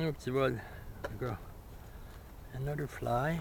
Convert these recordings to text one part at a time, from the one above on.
Look, What? about go. Another fly.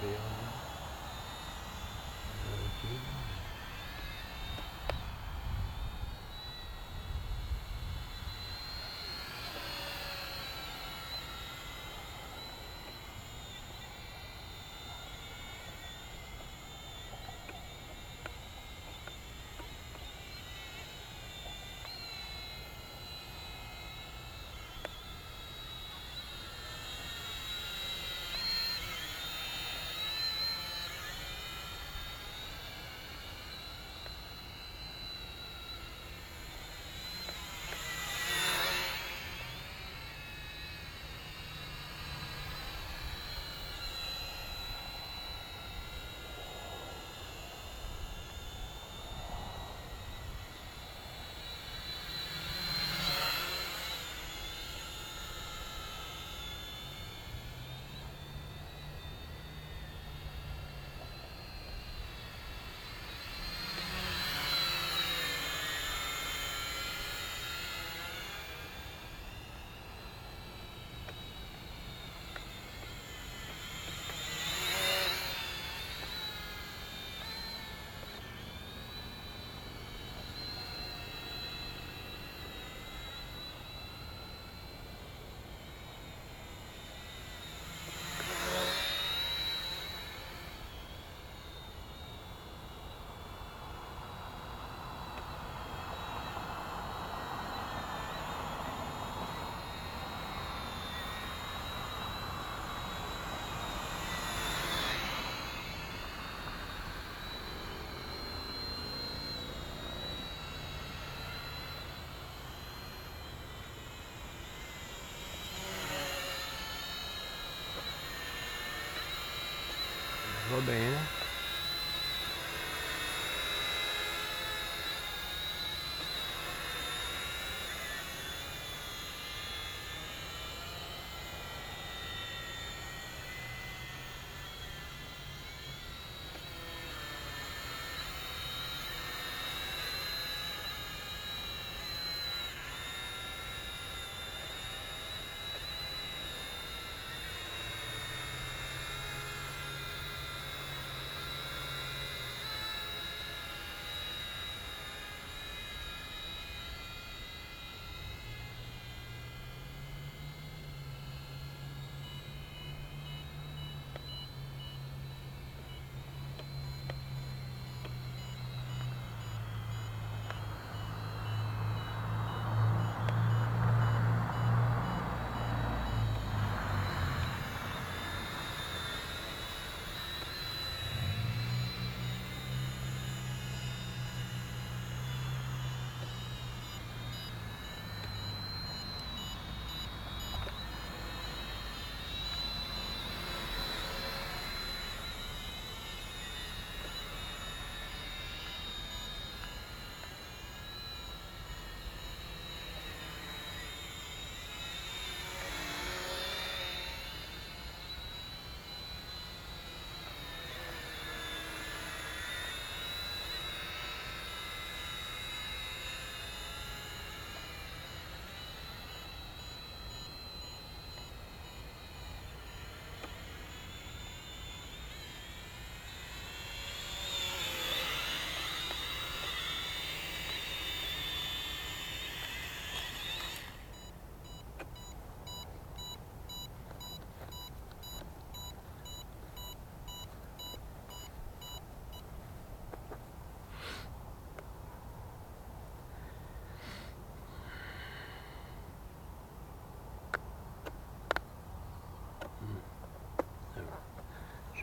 beyond. Vou bem, né?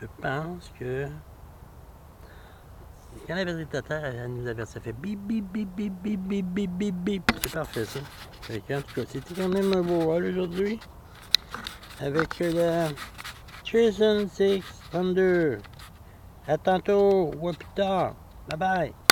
Je pense que quand la véritatère elle nous avertit, ça fait bip bip bip bip bip bip bip bip bip. C'est parfait ça. Fait que, en tout cas, c'était quand même un beau aujourd'hui. Avec la Treason 6 Thunder. À tantôt ou à plus tard. Bye bye.